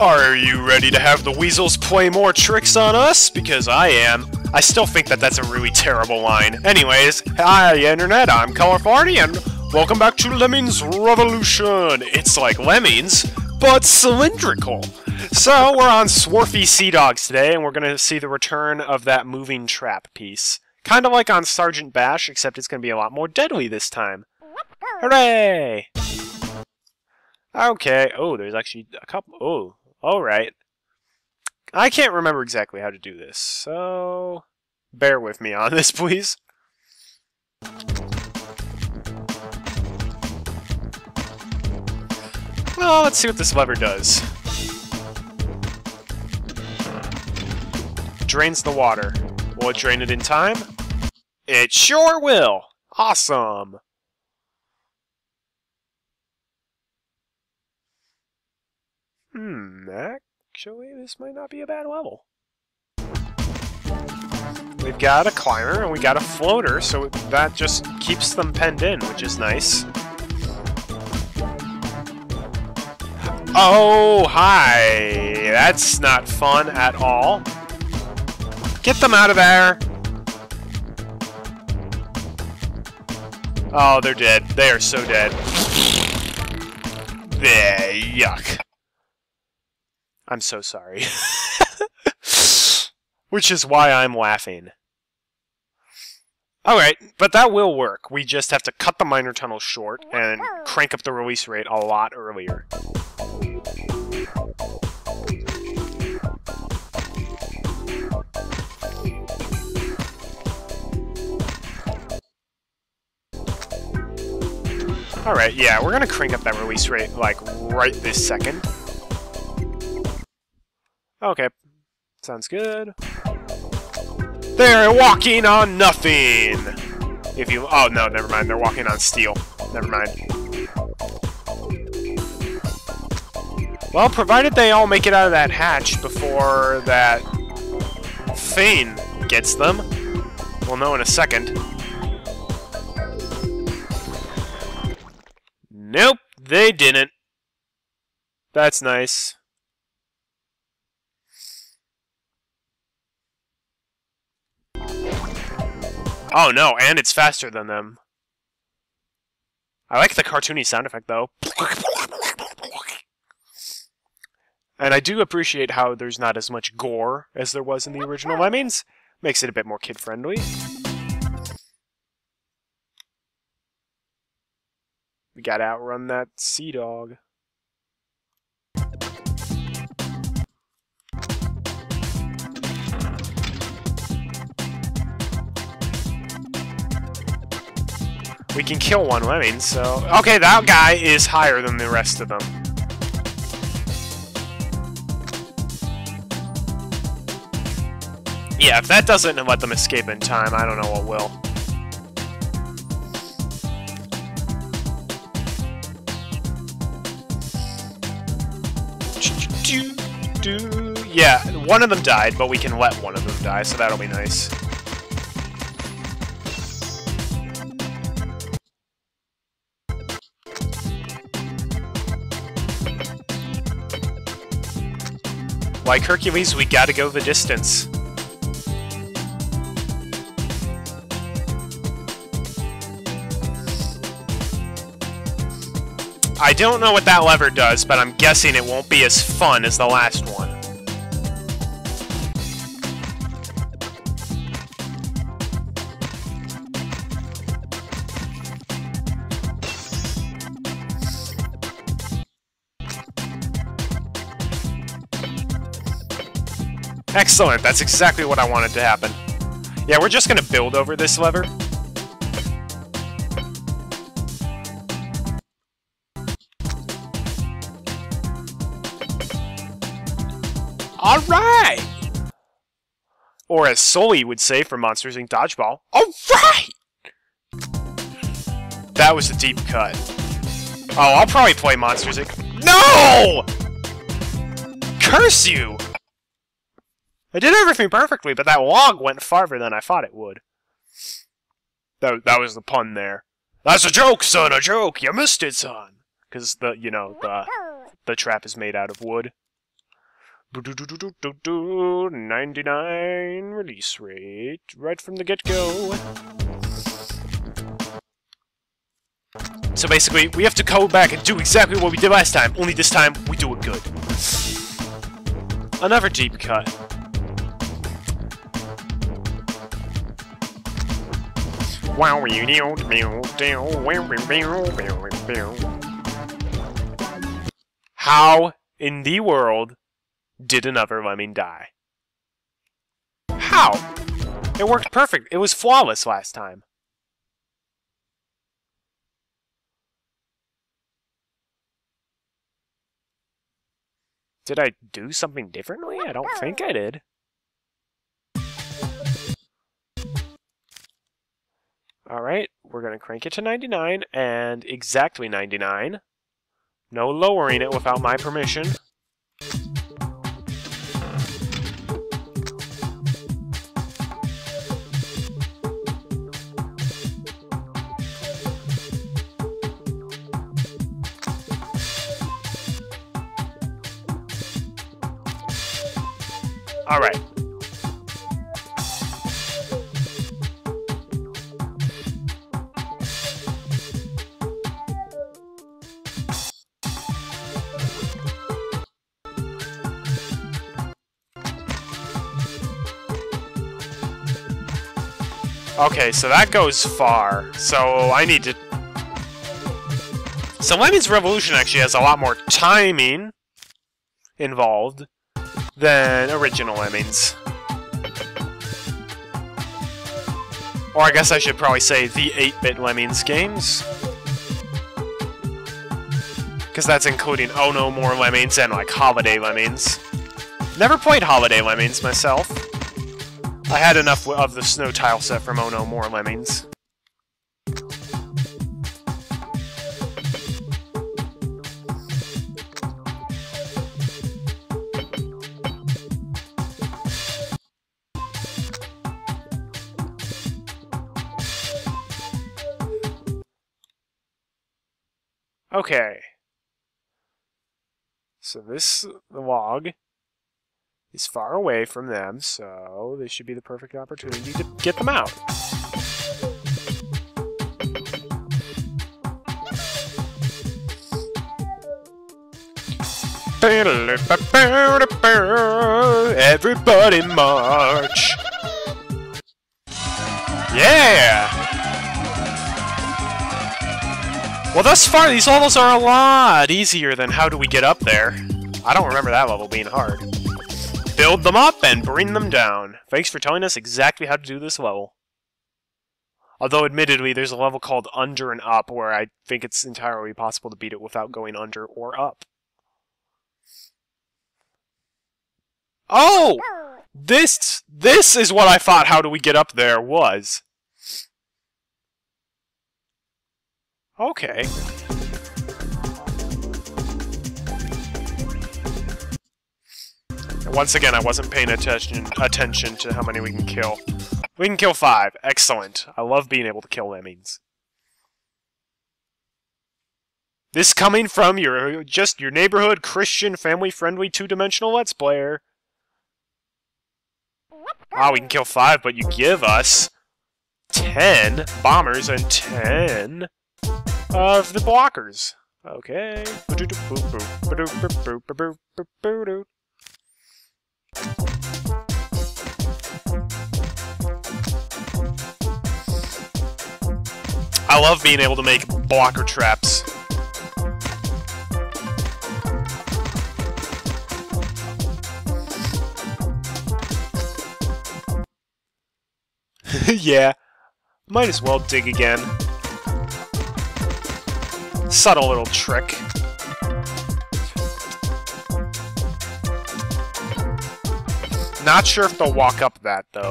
Are you ready to have the weasels play more tricks on us? Because I am. I still think that that's a really terrible line. Anyways, hi internet, I'm Colorful Arty, and welcome back to Lemmings Revolution. It's like Lemmings, but cylindrical. So, we're on Swarthy Sea Dogs today, and we're gonna see the return of that moving trap piece. Kind of like on Sergeant Bash, except it's gonna be a lot more deadly this time. Hooray! Okay, oh, there's actually a couple, oh, alright. I can't remember exactly how to do this, so bear with me on this, please. Well, let's see what this lever does. Drains the water. Will it drain it in time? It sure will! Awesome! Hmm, actually, this might not be a bad level. We've got a climber and we got a floater, so that just keeps them penned in, which is nice. Oh, hi! That's not fun at all. Get them out of there! Oh, they're dead. They are so dead. Bleh, yuck. I'm so sorry. Which is why I'm laughing. Alright, but that will work. We just have to cut the miner tunnel short and crank up the release rate a lot earlier. Alright, yeah, we're gonna crank up that release rate, like, right this second. Okay, sounds good. They're walking on nothing! If you- oh no, never mind, they're walking on steel. Never mind. Well, provided they all make it out of that hatch before that Thane gets them. We'll know in a second. Nope, they didn't. That's nice. Oh no, and it's faster than them. I like the cartoony sound effect though. And I do appreciate how there's not as much gore as there was in the original Lemmings. Makes it a bit more kid-friendly. We gotta outrun that sea dog. We can kill one lemming, so... Okay, that guy is higher than the rest of them. Yeah, if that doesn't let them escape in time, I don't know what will. Yeah, one of them died, but we can let one of them die, so that'll be nice. Like Hercules, we gotta go the distance. I don't know what that lever does, but I'm guessing it won't be as fun as the last one. Excellent, that's exactly what I wanted to happen. Yeah, we're just gonna build over this lever. Alright! Or as Sully would say for Monsters Inc. Dodgeball, Alright! That was a deep cut. Oh, I'll probably play Monsters Inc. No! Curse you! I did everything perfectly, but that log went farther than I thought it would. That, that was the pun there. That's a joke, son, a joke! You missed it, son! Because the, you know, the, the trap is made out of wood. 99 release rate right from the get-go. So basically, we have to go back and do exactly what we did last time, only this time we do it good. Another deep cut. Wow, How in the world did another lemming die? How? It worked perfect. It was flawless last time. Did I do something differently? I don't think I did. Alright, we're going to crank it to 99, and exactly 99. No lowering it without my permission. Alright. Okay, so that goes far. So I need to... So Lemmings Revolution actually has a lot more timing involved than original Lemmings. Or I guess I should probably say the 8-bit Lemmings games. Because that's including Oh No More Lemmings and like Holiday Lemmings. Never played Holiday Lemmings myself. I had enough of the snow tile set from Oh No More Lemmings. Okay. So this the log is far away from them, so this should be the perfect opportunity to get them out. Everybody march! Yeah! Well, thus far, these levels are a lot easier than How Do We Get Up There. I don't remember that level being hard. Build them up and bring them down. Thanks for telling us exactly how to do this level. Although, admittedly, there's a level called Under and Up where I think it's entirely possible to beat it without going under or up. Oh! This, this is what I thought How Do We Get Up There was. Okay. Once again, I wasn't paying attention attention to how many we can kill. We can kill five. Excellent. I love being able to kill lemmings. This coming from your just your neighborhood Christian family-friendly two-dimensional Let's Player. Wow, we can kill five, but you give us ten bombers and ten of the blockers. Okay. I love being able to make blocker traps. yeah, might as well dig again. Subtle little trick. Not sure if they'll walk up that, though.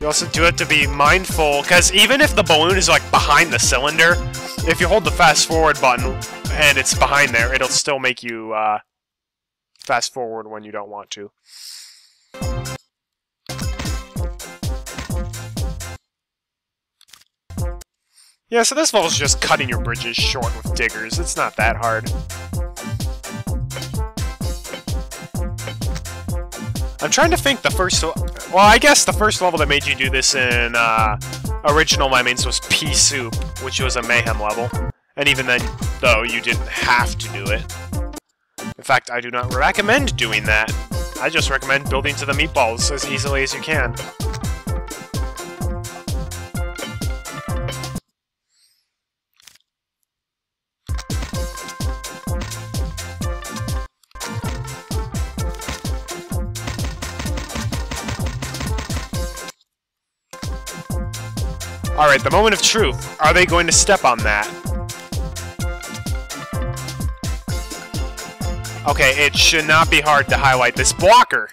You also do have to be mindful, because even if the balloon is like behind the cylinder, if you hold the fast forward button and it's behind there, it'll still make you uh, fast forward when you don't want to. Yeah, so this level's just cutting your bridges short with diggers. It's not that hard. I'm trying to think the first... Well, I guess the first level that made you do this in uh, original Lemmings was Pea Soup, which was a Mayhem level. And even then, though, you didn't have to do it. In fact, I do not recommend doing that. I just recommend building to the meatballs as easily as you can. Alright, the moment of truth. Are they going to step on that? Okay, it should not be hard to highlight this blocker.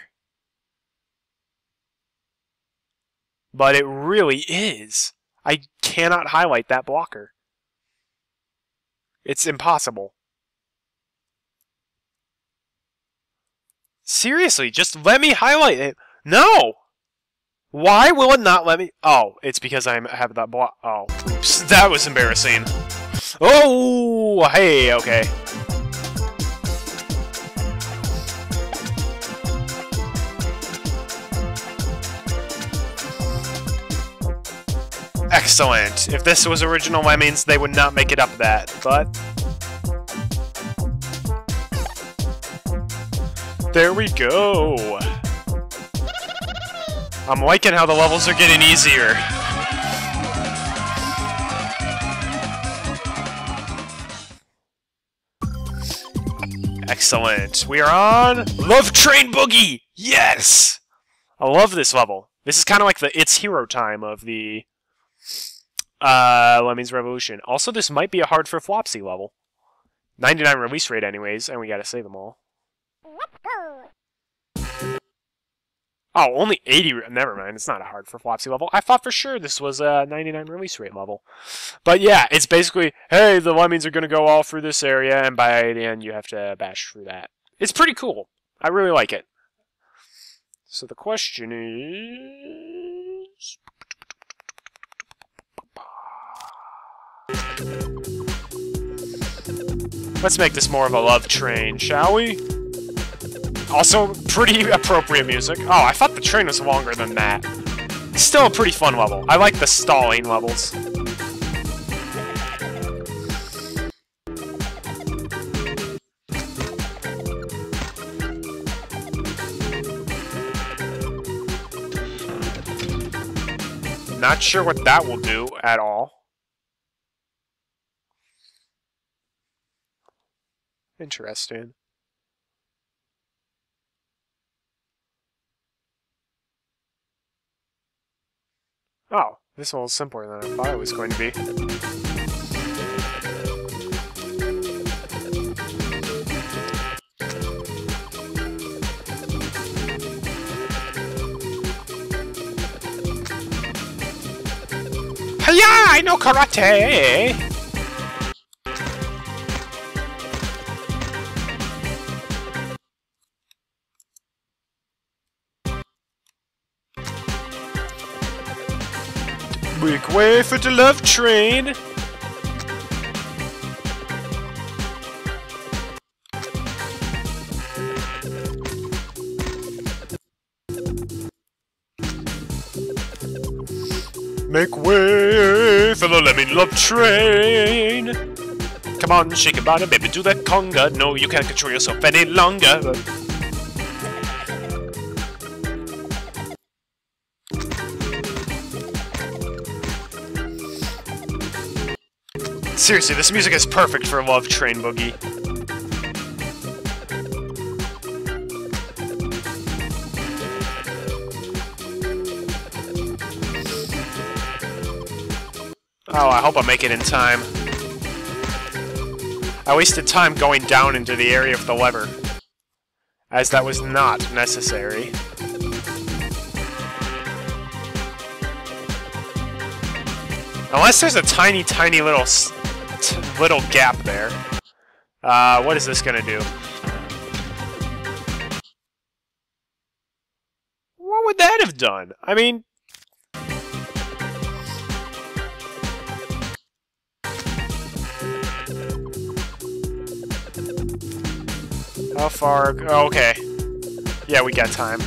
But it really is. I cannot highlight that blocker. It's impossible. Seriously, just let me highlight it. No! Why will it not let me? Oh, it's because I have that block. Oh, oops. That was embarrassing. Oh, hey, okay. Excellent. If this was original Lemmings, they would not make it up that, but... There we go! I'm liking how the levels are getting easier. Excellent. We are on Love Train Boogie! Yes! I love this level. This is kind of like the It's Hero Time of the uh, Lemmings Revolution. Also, this might be a hard for Flopsy level. 99 release rate anyways, and we gotta save them all. Oh, only 80. Never mind. It's not a hard for Flopsy level. I thought for sure this was a 99 release rate level. But yeah, it's basically, hey, the lemmings are going to go all through this area, and by the end you have to bash through that. It's pretty cool. I really like it. So the question is... Let's make this more of a love train, shall we? Also, pretty appropriate music. Oh, I thought the train was longer than that. Still a pretty fun level. I like the stalling levels. Not sure what that will do at all. Interesting. Oh, this one's simpler than I thought it was going to be. Hiya! I know karate! Make way for the love train! Make way for the lemming love train! Come on, shake your body, baby, do that conga. No, you can't control yourself any longer. Seriously, this music is perfect for a Love Train Boogie. Oh, I hope I make it in time. I wasted time going down into the area of the lever, as that was not necessary. Unless there's a tiny, tiny little little gap there. Uh, what is this gonna do? What would that have done? I mean... How far? Oh, okay. Yeah, we got time.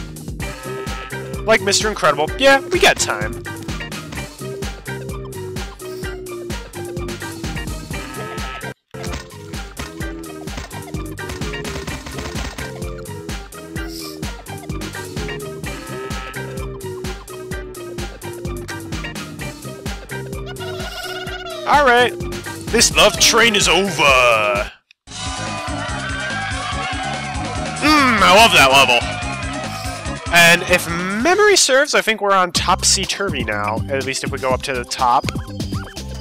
Like Mr. Incredible. Yeah, we got time. Alright. This love train is over! Mmm, I love that level. And if memory serves, I think we're on Topsy-Turvy now. At least if we go up to the top.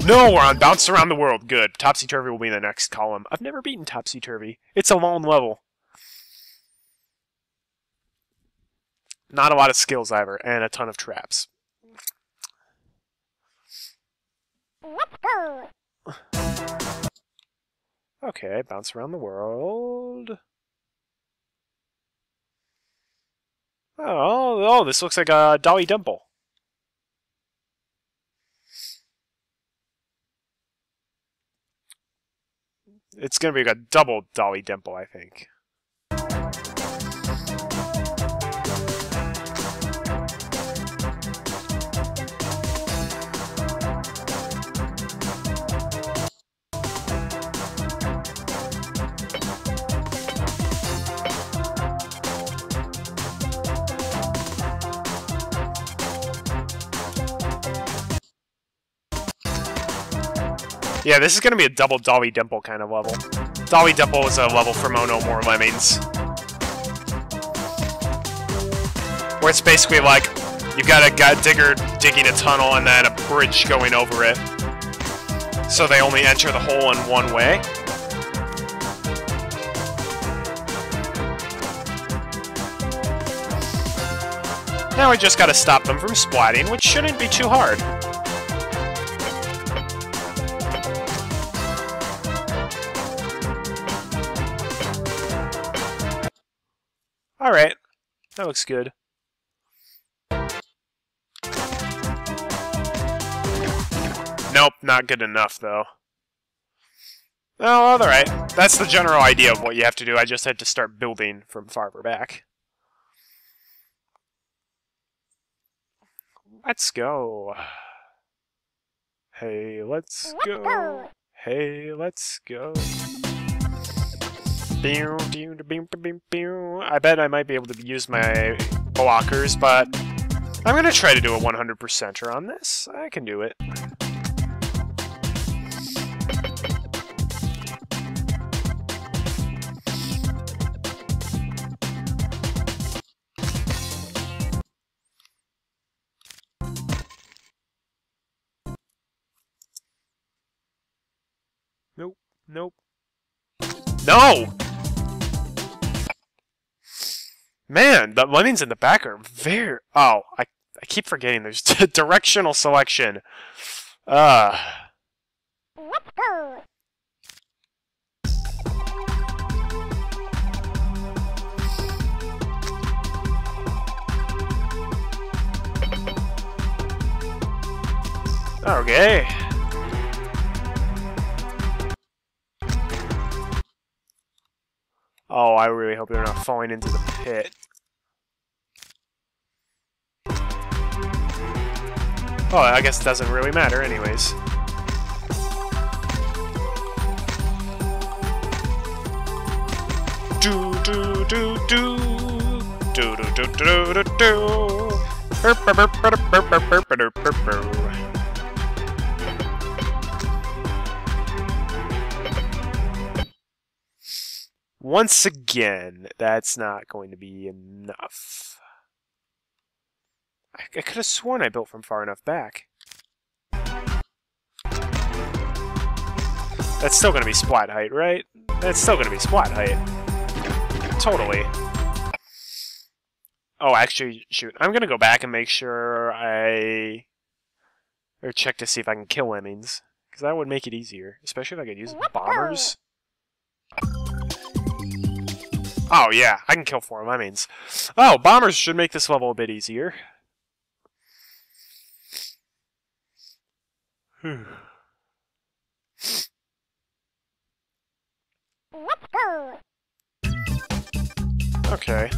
No, we're on Bounce Around the World. Good. Topsy-Turvy will be the next column. I've never beaten Topsy-Turvy. It's a long level. Not a lot of skills either, and a ton of traps. Let's go. Okay, bounce around the world. Oh, oh, this looks like a Dolly Dimple. It's gonna be like a double Dolly Dimple, I think. Yeah, this is gonna be a double Dolly Dimple kind of level. Dolly Dimple was a level for Mono More Lemmings. Where it's basically like, you've got a guy digger digging a tunnel and then a bridge going over it. So they only enter the hole in one way. Now we just gotta stop them from splatting, which shouldn't be too hard. That looks good. Nope, not good enough, though. Oh, alright. That's the general idea of what you have to do. I just had to start building from farther back. Let's go. Hey, let's go. Hey, let's go. I bet I might be able to use my blockers, but I'm gonna try to do a 100%er on this. I can do it. Nope. Nope. No! Man, the lemmings in the back are very... Oh, I, I keep forgetting there's directional selection. Uh, Let's go. okay. Oh, I really hope they're not falling into the pit. Oh, I guess it doesn't really matter anyways. Do do do do do do do do do do. Once again, that's not going to be enough. I, I could have sworn I built from far enough back. That's still going to be splat height, right? That's still going to be splat height. Totally. Oh, actually, shoot. I'm going to go back and make sure I... Or check to see if I can kill lemmings. Because that would make it easier. Especially if I could use bombers. Oh, yeah, I can kill four lemmings. Oh, bombers should make this level a bit easier. Hmm. Let's go. Okay.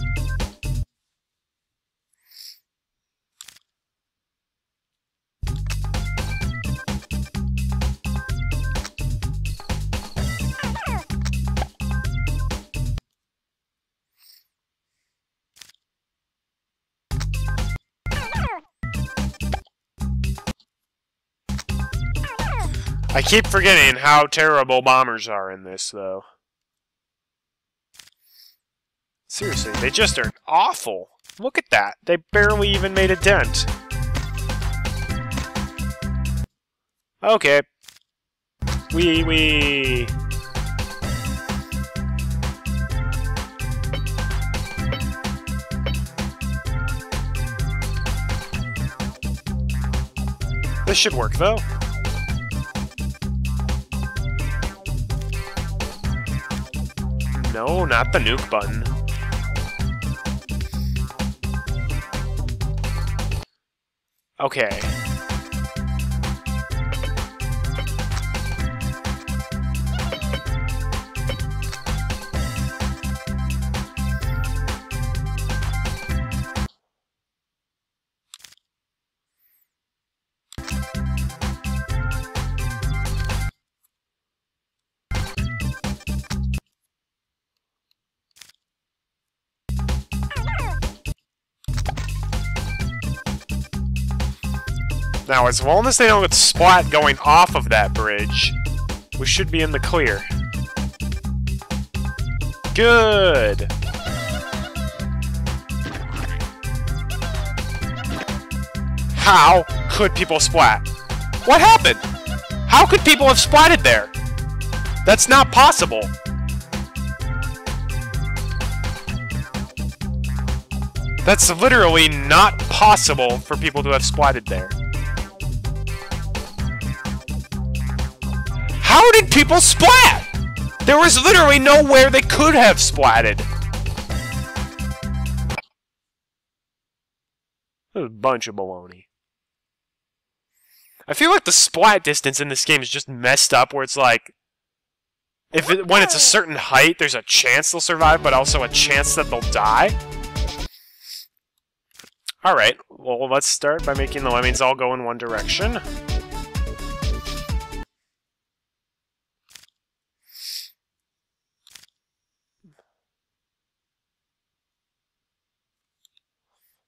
I keep forgetting how terrible bombers are in this, though. Seriously, they just are awful. Look at that. They barely even made a dent. Okay. Wee wee. This should work, though. No, not the nuke button. Okay. Now, as long as they don't get splat going off of that bridge, we should be in the clear. Good! How could people splat? What happened? How could people have splatted there? That's not possible. That's literally not possible for people to have splatted there. How did people splat? There was literally nowhere they could have splatted. A bunch of baloney. I feel like the splat distance in this game is just messed up, where it's like, if it, when it's a certain height, there's a chance they'll survive, but also a chance that they'll die. Alright, well, let's start by making the lemmings all go in one direction.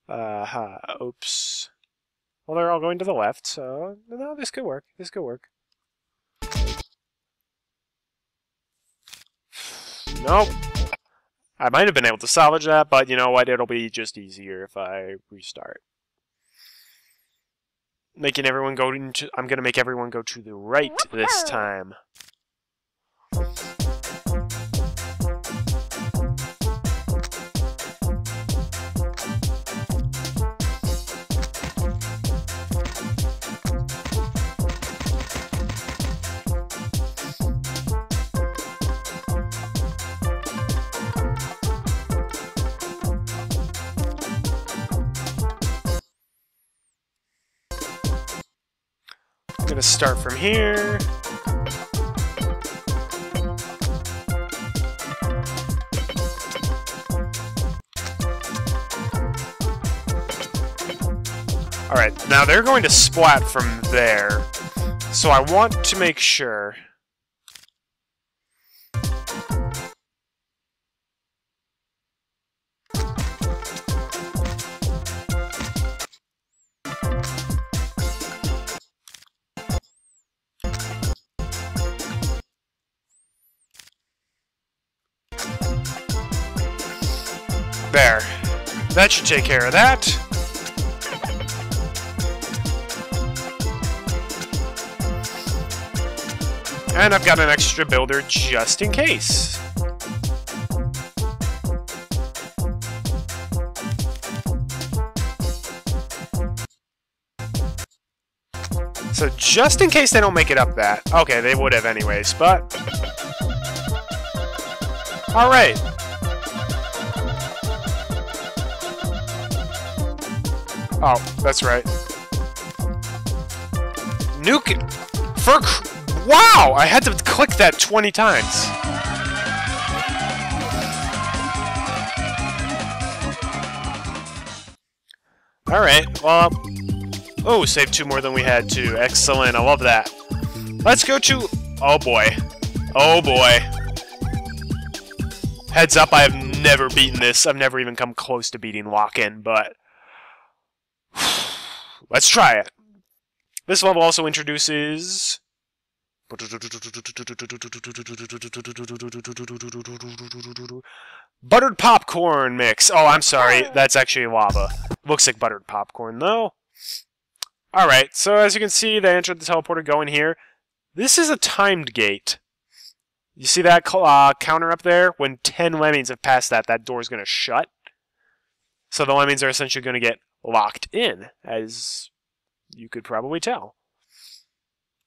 Uh, huh, oops. Well, they're all going to the left, so no, this could work. This could work. Nope. I might have been able to salvage that, but you know what? It'll be just easier if I restart. Making everyone go into... I'm going to make everyone go to the right this time. To start from here. Alright, now they're going to splat from there. So I want to make sure... That should take care of that. And I've got an extra builder just in case. So just in case they don't make it up that. Okay, they would have anyways, but... Alright. Oh, that's right. Nuke... For... Wow! I had to click that 20 times. Alright, well... Oh, saved two more than we had to. Excellent, I love that. Let's go to... Oh boy. Oh boy. Heads up, I have never beaten this. I've never even come close to beating Lock-In, but... Let's try it. This level also introduces... Buttered popcorn mix. Oh, I'm sorry. That's actually lava. Looks like buttered popcorn, though. Alright, so as you can see, they entered the teleporter going here. This is a timed gate. You see that uh, counter up there? When 10 lemmings have passed that, that door's going to shut. So the lemmings are essentially going to get locked in, as you could probably tell.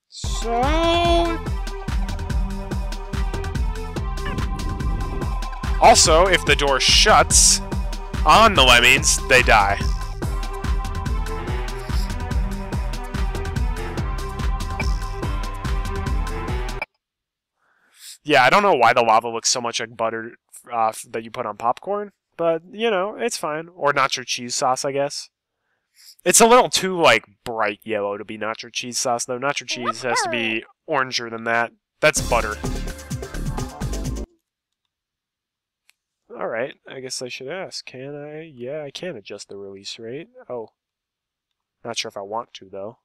So... Also, if the door shuts on the lemmings, they die. Yeah, I don't know why the lava looks so much like butter uh, that you put on popcorn, but, you know, it's fine. Or nacho cheese sauce, I guess. It's a little too, like, bright yellow to be nacho cheese sauce, though. Nacho cheese has to be oranger than that. That's butter. Alright, I guess I should ask. Can I? Yeah, I can adjust the release rate. Oh. Not sure if I want to, though.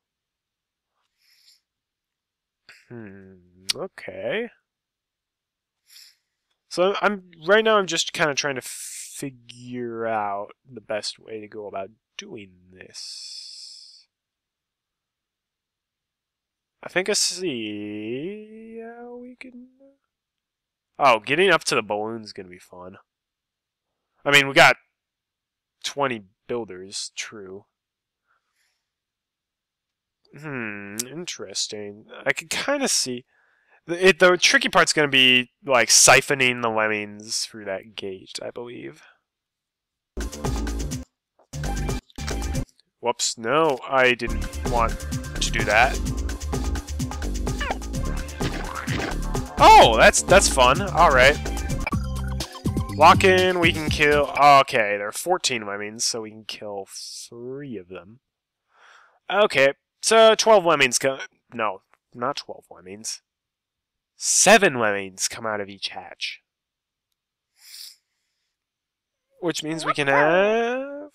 Hmm, okay. So I'm right now. I'm just kind of trying to figure out the best way to go about doing this. I think I see how we can. Oh, getting up to the balloon's gonna be fun. I mean, we got 20 builders, true. Hmm, interesting. I can kind of see. It, the tricky part's going to be like siphoning the lemmings through that gate, I believe. Whoops, no, I didn't want to do that. Oh, that's that's fun. All right. Lock in, we can kill... Okay, there are 14 lemmings, so we can kill three of them. Okay, so 12 lemmings. No, not 12 lemmings. Seven lemmings come out of each hatch. Which means we can have...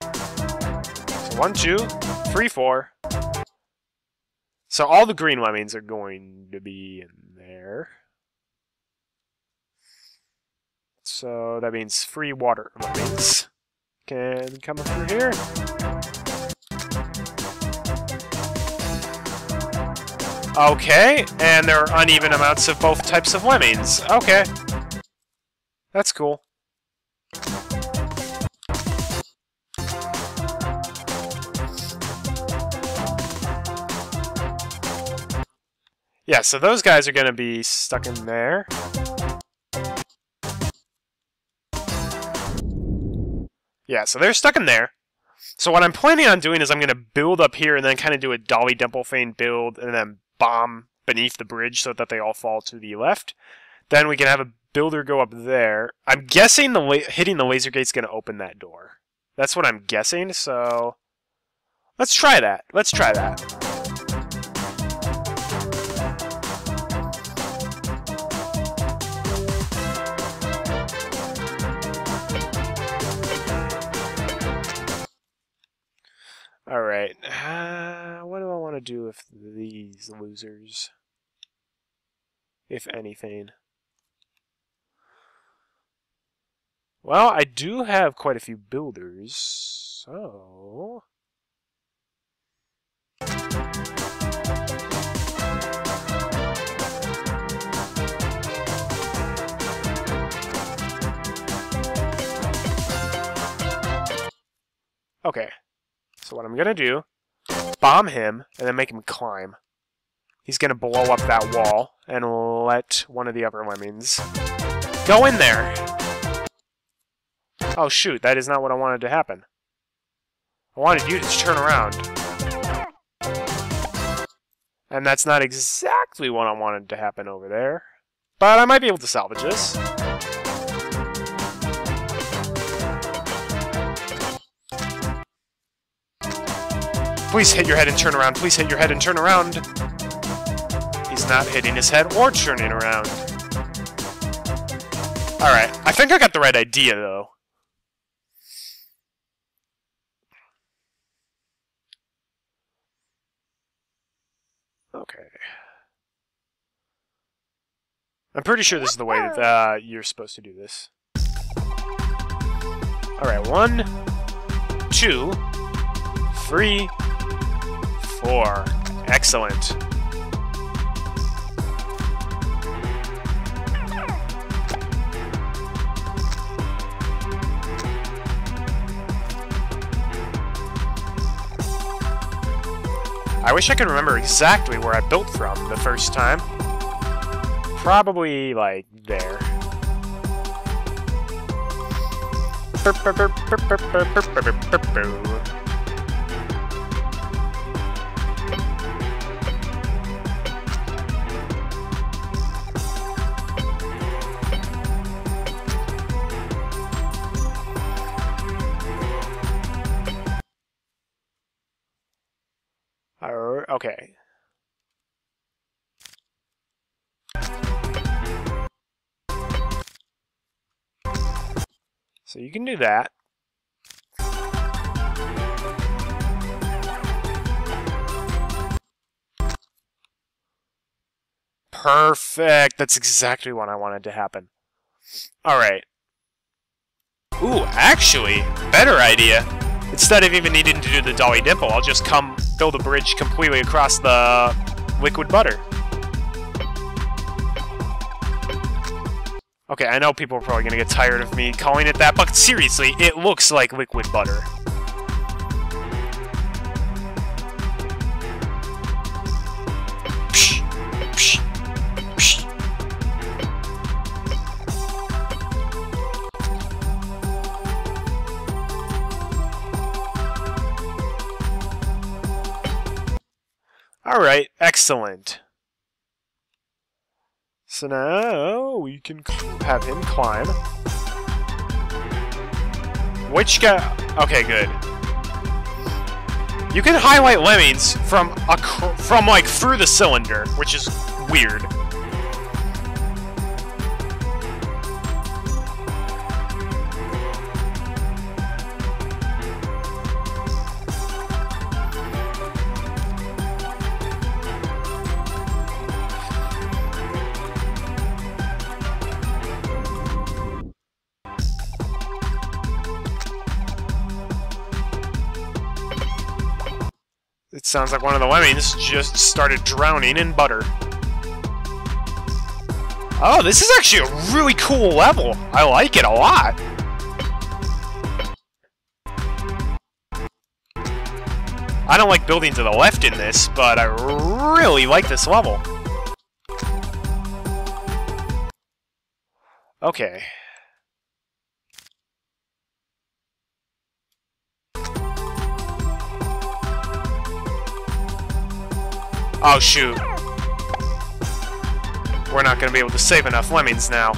So one, two, three, four. So all the green lemmings are going to be in there. So that means free water lemmings can come through here. Okay, and there are uneven amounts of both types of lemmings. Okay. That's cool. Yeah, so those guys are going to be stuck in there. Yeah, so they're stuck in there. So what I'm planning on doing is I'm going to build up here and then kind of do a Dolly Dimplefane build and then bomb beneath the bridge so that they all fall to the left. Then we can have a builder go up there. I'm guessing the hitting the laser gate's going to open that door. That's what I'm guessing, so let's try that. Let's try that. Alright, uh, what do want to do with these losers? If anything. Well, I do have quite a few builders, so... Okay, so what I'm going to do, bomb him, and then make him climb. He's to blow up that wall, and let one of the other lemmings go in there. Oh shoot, that is not what I wanted to happen. I wanted you to turn around. And that's not exactly what I wanted to happen over there. But I might be able to salvage this. Please hit your head and turn around. Please hit your head and turn around. He's not hitting his head or turning around. Alright, I think I got the right idea, though. Okay. I'm pretty sure this is the way that uh, you're supposed to do this. Alright, one, two, three, four. Excellent. I wish I could remember exactly where I built from the first time. Probably, like, there. Alright, can do that. Perfect. That's exactly what I wanted to happen. Alright. Ooh, actually, better idea. Instead of even needing to do the Dolly Dimple, I'll just come build a bridge completely across the liquid butter. Okay, I know people are probably gonna get tired of me calling it that, but seriously, it looks like liquid butter. Psh, psh, psh. Alright, excellent. So now we can have him climb. Which guy? Okay, good. You can highlight lemmings from a from like through the cylinder, which is weird. Sounds like one of the lemmings just started drowning in butter. Oh, this is actually a really cool level. I like it a lot. I don't like building to the left in this, but I really like this level. Okay. Oh, shoot. We're not going to be able to save enough lemmings now.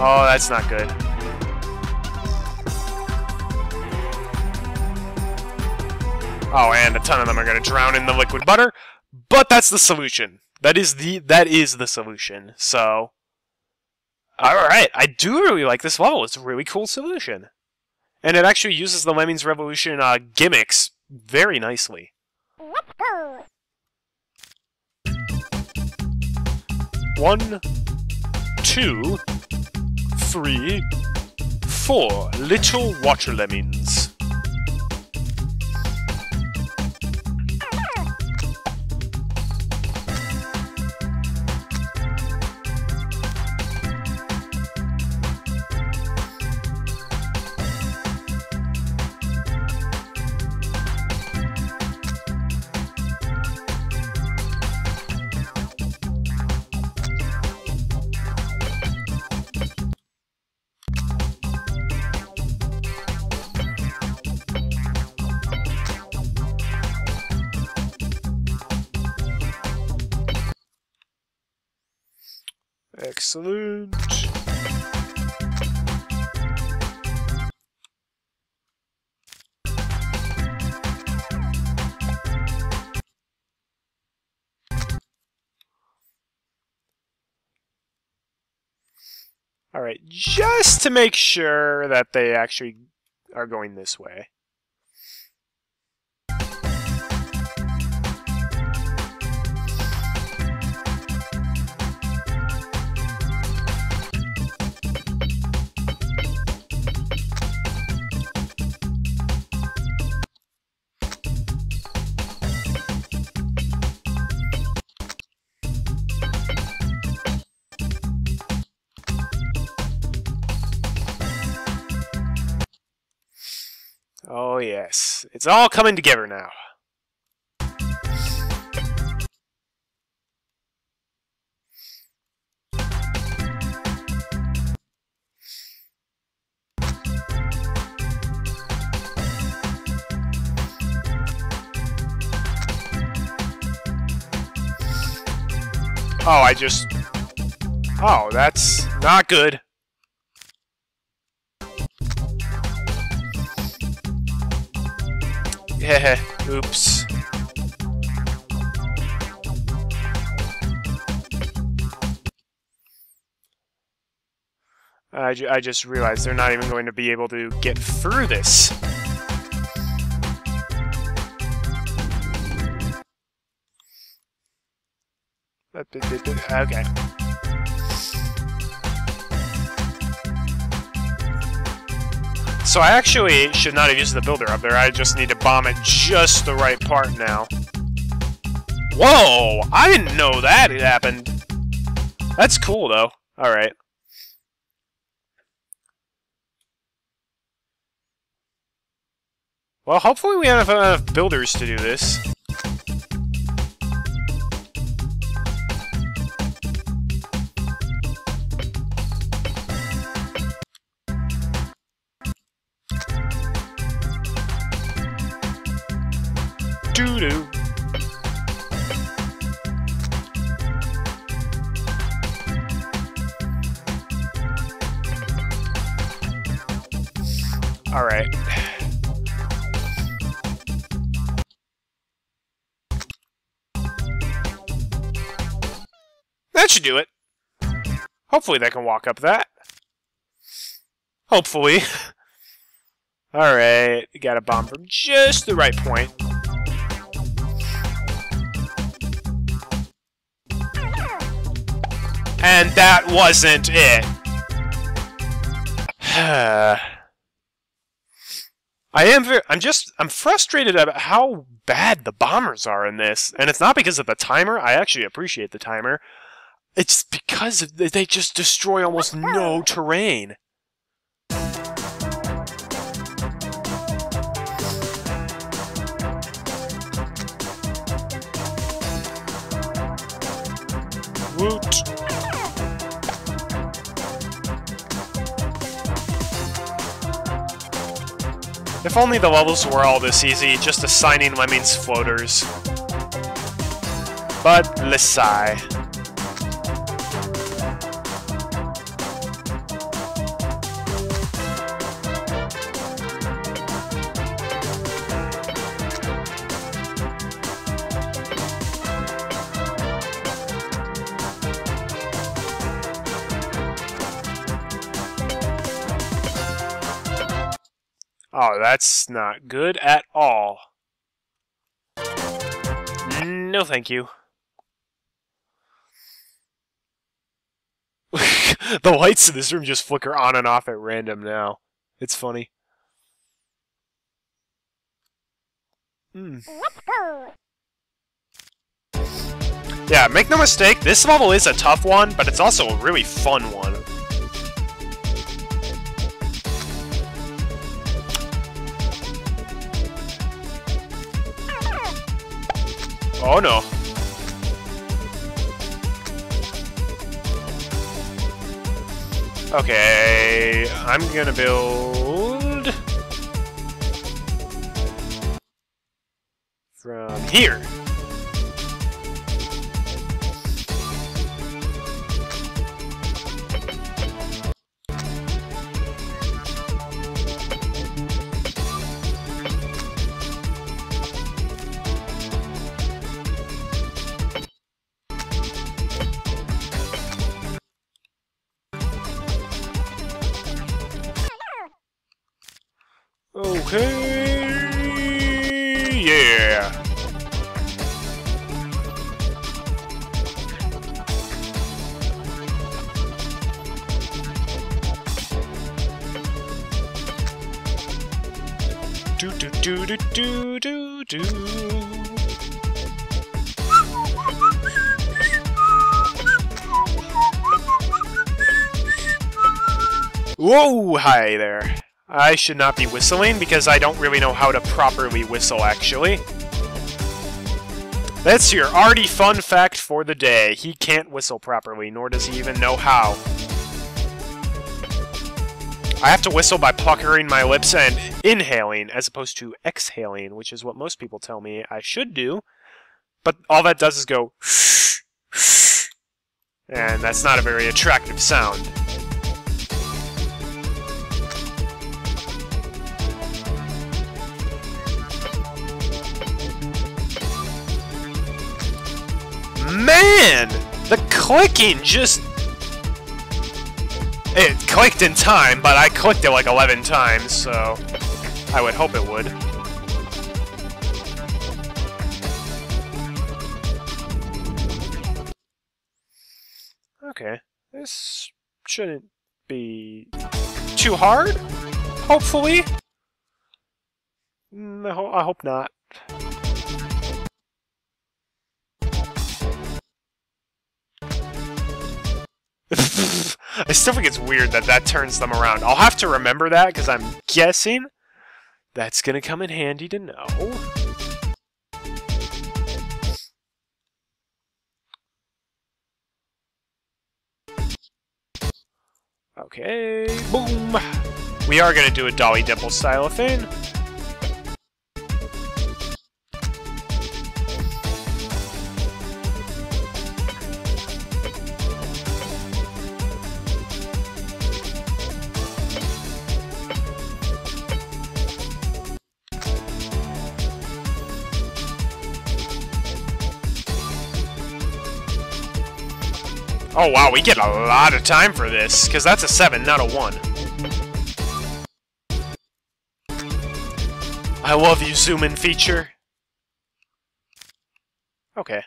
Oh, that's not good. Oh, and a ton of them are going to drown in the liquid butter, but that's the solution. That is the that is the solution. So, all right, I do really like this level. It's a really cool solution. And it actually uses the Lemmings Revolution uh, gimmicks very nicely. Let's go. One, two, three, four little water lemmings. Excellent. Alright, just to make sure that they actually are going this way. It's all coming together now. Oh, I just... Oh, that's not good. Oops. I, ju I just realized they're not even going to be able to get through this. Okay. So I actually should not have used the builder up there. I just need to bomb it just the right part now. Whoa! I didn't know that happened. That's cool, though. Alright. Well, hopefully we have enough builders to do this. Doo-doo. Alright. That should do it. Hopefully they can walk up that. Hopefully. Alright, got a bomb from just the right point. And that wasn't it. I am very, I'm just, I'm frustrated about how bad the bombers are in this. And it's not because of the timer. I actually appreciate the timer. It's because they just destroy almost no terrain. Only the levels were all this easy, just assigning lemmings floaters. But, let's sigh. Oh, that's not good at all. No, thank you. the lights in this room just flicker on and off at random now. It's funny. Go. Yeah, make no mistake, this level is a tough one, but it's also a really fun one. Oh no. Okay, I'm gonna build... From here. Okay. Yeah. Do do do do do do do. Whoa, hi there. I should not be whistling because I don't really know how to properly whistle, actually. That's your arty fun fact for the day. He can't whistle properly, nor does he even know how. I have to whistle by puckering my lips and inhaling, as opposed to exhaling, which is what most people tell me I should do. But all that does is go and that's not a very attractive sound. Man! The clicking just... It clicked in time, but I clicked it like 11 times, so... I would hope it would. Okay. This shouldn't be too hard, hopefully. Mm, I, ho I hope not. I still think it's weird that that turns them around. I'll have to remember that because I'm guessing that's going to come in handy to know. Okay, boom! We are going to do a Dolly Dimple style of thing. Oh wow, we get a lot of time for this, because that's a 7, not a 1. I love you, zoom in feature. Okay.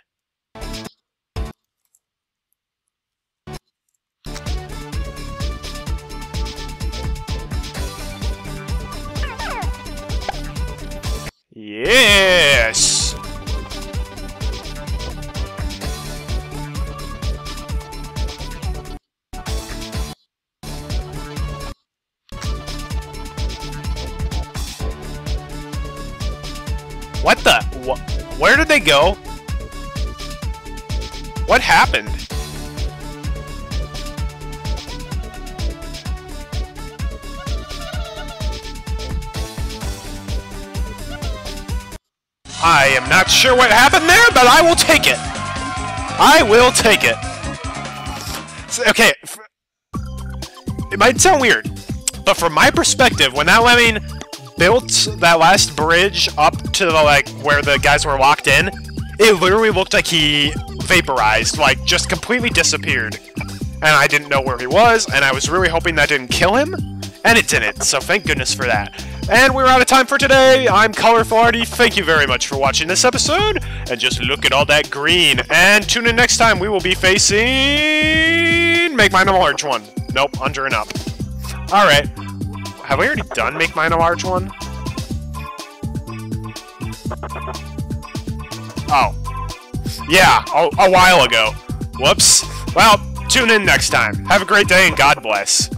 Yes! Go? What happened? I am not sure what happened there, but I will take it. I will take it. Okay, it might sound weird, but from my perspective, when that lemming built that last bridge up to the, like where the guys were locked in, it literally looked like he vaporized, like just completely disappeared. And I didn't know where he was, and I was really hoping that didn't kill him, and it didn't, so thank goodness for that. And we're out of time for today. I'm Colorful Arty. Thank you very much for watching this episode. And just look at all that green. And tune in next time. We will be facing... Make mine a large one. Nope, under and up. Alright. Have we already done Make Mine a Large one? Oh. Yeah, a, a while ago. Whoops. Well, tune in next time. Have a great day and God bless.